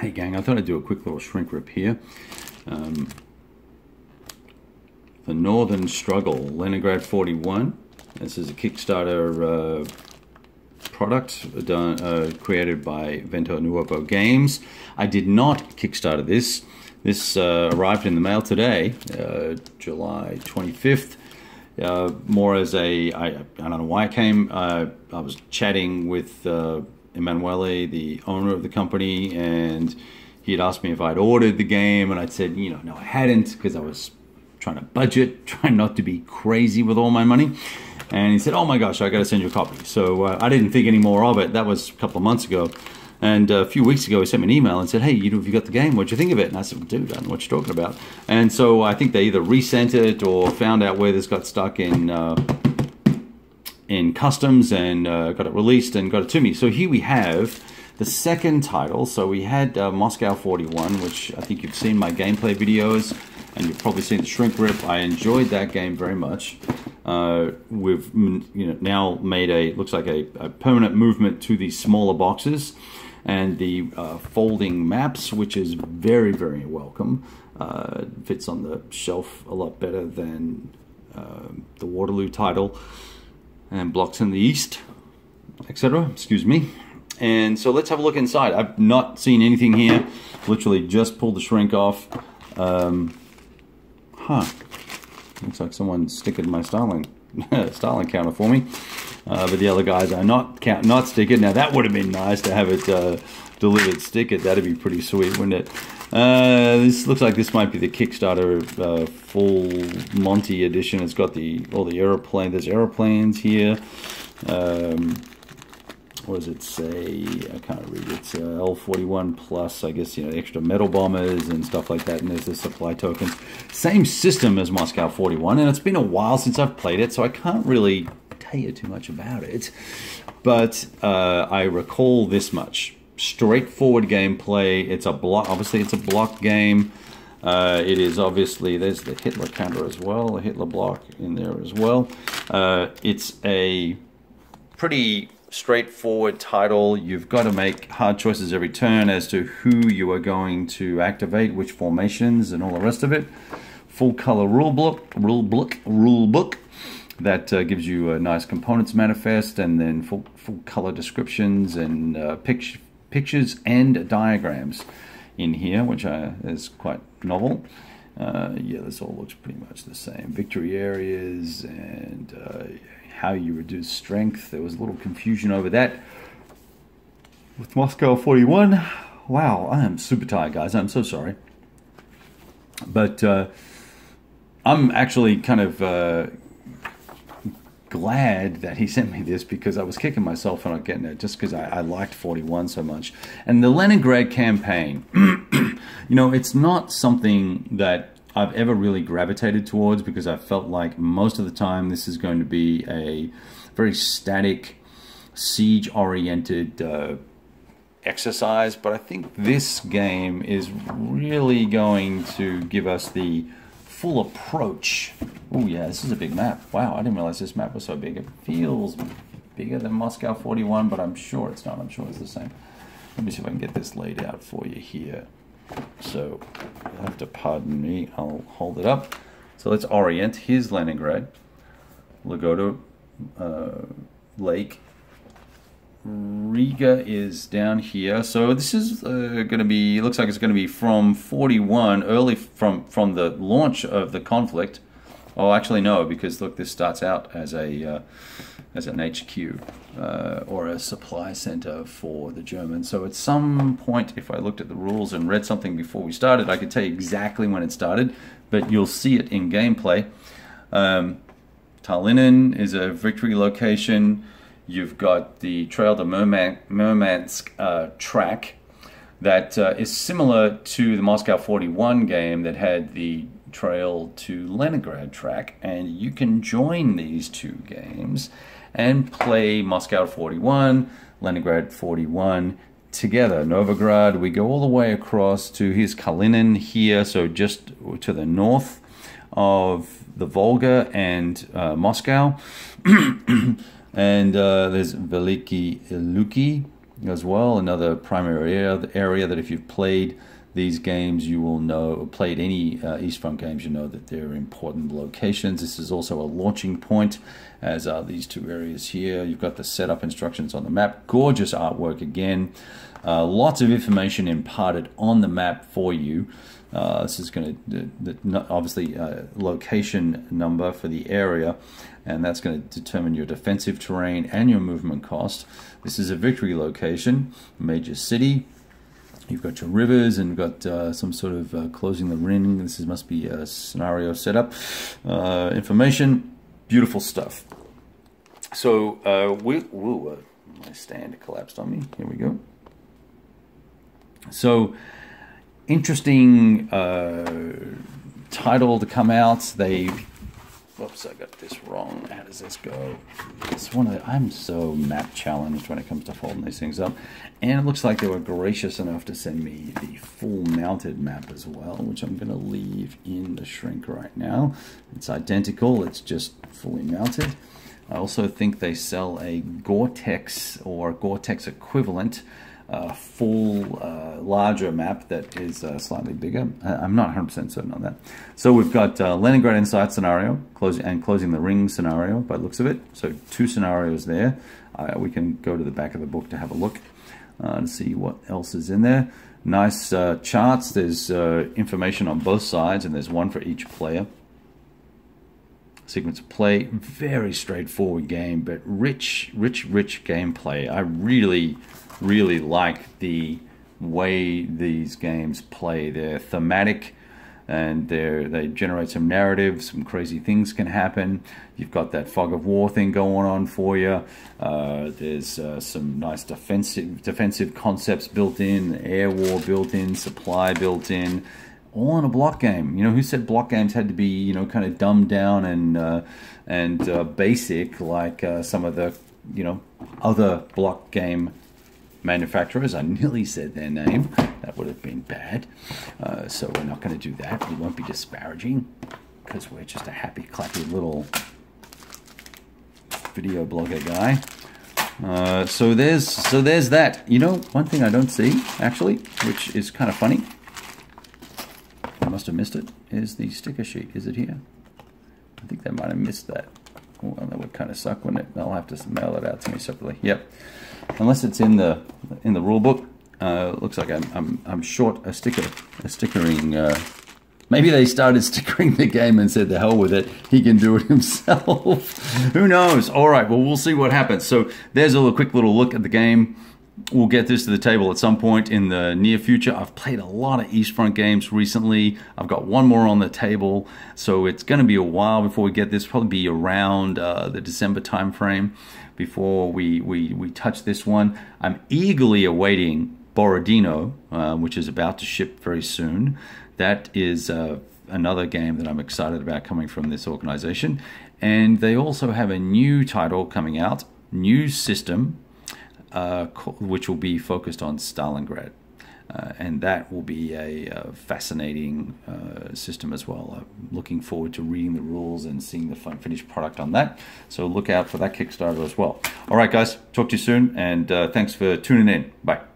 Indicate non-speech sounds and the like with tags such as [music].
Hey gang, I thought I'd do a quick little shrink rip here. Um, the Northern Struggle, Leningrad 41. This is a Kickstarter uh, product done, uh, created by Vento Nuovo Games. I did not Kickstarter this. This uh, arrived in the mail today, uh, July 25th. Uh, more as a, I, I don't know why it came. Uh, I was chatting with Emanuele, the owner of the company, and he had asked me if I'd ordered the game, and I'd said, you know, no, I hadn't because I was trying to budget, [laughs] trying not to be crazy with all my money. And he said, oh my gosh, I got to send you a copy. So uh, I didn't think any more of it. That was a couple of months ago. And a few weeks ago, he sent me an email and said, "Hey, you know, have you got the game? What'd you think of it?" And I said, "Dude, I don't know what you're talking about." And so I think they either resent it or found out where this got stuck in uh, in customs and uh, got it released and got it to me. So here we have the second title. So we had uh, Moscow 41, which I think you've seen my gameplay videos and you've probably seen the Shrink Rip. I enjoyed that game very much. Uh, we've you know now made a looks like a, a, permanent movement to these smaller boxes and the uh, folding maps, which is very very welcome. Uh, fits on the shelf a lot better than uh, the Waterloo title and blocks in the east, etc. Excuse me. And so let's have a look inside. I've not seen anything here. Literally just pulled the shrink off. Um, huh. Looks like someone stickered my Stalin [laughs] Stalin counter for me. Uh, but the other guys are not count not stickered. Now that would have been nice to have it uh, delivered sticker. That'd be pretty sweet, wouldn't it? Uh, this looks like this might be the Kickstarter uh, full Monty edition. It's got the all the aeroplane. There's aeroplanes here. Um, what does it say? I can't read. It's uh, L41 plus, I guess, you know, extra metal bombers and stuff like that. And there's the supply tokens. Same system as Moscow 41. And it's been a while since I've played it, so I can't really tell you too much about it. But uh, I recall this much straightforward gameplay. It's a block. Obviously, it's a block game. Uh, it is obviously there's the Hitler counter as well, a Hitler block in there as well. Uh, it's a pretty straightforward title. You've got to make hard choices every turn as to who you are going to activate, which formations, and all the rest of it. Full color rule book, rule book, rule book that uh, gives you a nice components manifest, and then full full color descriptions and uh, picture pictures and diagrams in here, which is quite novel. Uh, yeah, this all looks pretty much the same. Victory areas and uh, how you reduce strength. There was a little confusion over that. With Moscow 41, wow, I am super tired, guys. I'm so sorry. But uh, I'm actually kind of uh, glad that he [laughs] sent me this because I was kicking myself for not getting it just because I, I, liked 41 so much. And the Leningrad campaign, [clears throat] you know, it's not something that I've ever really gravitated towards because I felt like most of the time this is going to be a very static, siege-oriented uh, exercise. But I think this game is really going to give us the full approach. Oh yeah, this is a big map. Wow, I didn't realize this map was so big. It feels bigger than Moscow 41, but I'm sure it's not. I'm sure it's the same. Let me see if I can get this laid out for you here. So you'll have to pardon me. I'll hold it up. So let's orient. Here's Leningrad. Lagoda uh, Lake Riga is down here. So this is uh, going to be, looks like it's going to be from 41, early from, from the launch of the conflict. Oh, actually no, because look, this starts out as a uh, as an HQ uh, or a supply center for the Germans. So at some point, if I looked at the rules and read something before we started, I could tell you exactly when it started, but you'll see it in gameplay. Um, is a victory location. You've got the Trail to Murmansk uh, track that uh, is similar to the Moscow 41 game that had the Trail to Leningrad track, and you can join these two games and play Moscow 41, Leningrad 41 together. Novograd, we go all the way across to here's Kalinin here, so just to the north of the Volga and uh, Moscow. [clears throat] and uh, there's Veliki Luki, as well. Another primary area, area that if you've played these games, you will know, played any uh, Eastfront games, you know that they're important locations. This is also a launching point, as are these two areas here. You've got the setup instructions on the map. Gorgeous artwork again. Uh, lots of information imparted on the map for you. Uh, this is going to obviously uh, location number for the area, and that's going to determine your defensive terrain and your movement cost. This is a victory location, major city. You've got your rivers and got uh, some sort of uh, closing the ring. This is, must be a scenario setup. Uh, information, beautiful stuff. So uh, we, uh, my stand collapsed on me. Here we go. So interesting uh, title to come out. They Whoops, I got this wrong. How does this go? It's one of the, I'm so map challenged when it comes to folding these things up. And it looks like they were gracious enough to send me the full mounted map as well, which I'm going to leave in the shrink right now. It's identical, it's just fully mounted. I also think they sell a Gore-Tex or Gore-Tex equivalent uh, full uh, larger map that is uh, slightly bigger. I'm not 100% certain on that. So we've got uh, Leningrad inside scenario closing and closing the ring scenario by looks of it. So two scenarios there. Uh, we can go to the back of the book to have a look uh, to see what else is in there. Nice charts. There's information on both sides and there's one for each player sequence of play. Very straightforward game, but rich, rich, rich gameplay. I really really like the way these games play. They're thematic and they they generate some narrative. Some crazy things can happen. You've got that fog of war thing going on for you. Uh, there's uh, some nice defensive defensive concepts built in, air war built in, supply built in. All in a block game. You know who said block games had to be you know kind of dumbed down and uh, and uh, basic like uh, some of the you know other block game manufacturers. I nearly said their name. That would have been bad. Uh, so we're not going to do that. We won't be disparaging because we're just a happy, clappy little video blogger guy. Uh, so there's so there's that. You know, one thing I don't see actually, which is kind of funny. I must have missed it. Is the sticker sheet? Is it here? I think they might have missed that. Well, that would kind of suck, wouldn't it? They'll have to mail it out to me separately. Yep unless it's in the in the rule book. Uh, looks like I'm, I'm, I'm short a sticker, a stickering. Uh, maybe they started [laughs] stickering the game and said, "The hell with it, he can do it [laughs] himself." Who knows? All right, well we'll see what happens. So there's a little, quick little look at the game. We'll get this to the table at some point in the near future. I've played a lot of East Front games recently. I've got one more on the table, so it's going to be a while before we get this. Probably be around uh, the December timeframe before we, we, we touch this one. I'm eagerly awaiting Borodino, uh, which is about to ship very soon. That is uh, another game that I'm excited about coming from this organization. And they also have a new title coming out, new system, uh, which will be focused on Stalingrad. Uh, and that will be a, a fascinating uh, system as well. I'm looking forward to reading the rules and seeing the finished product on that. So look out for that Kickstarter as well. All right, guys, talk to you soon, and uh, thanks for tuning in. Bye.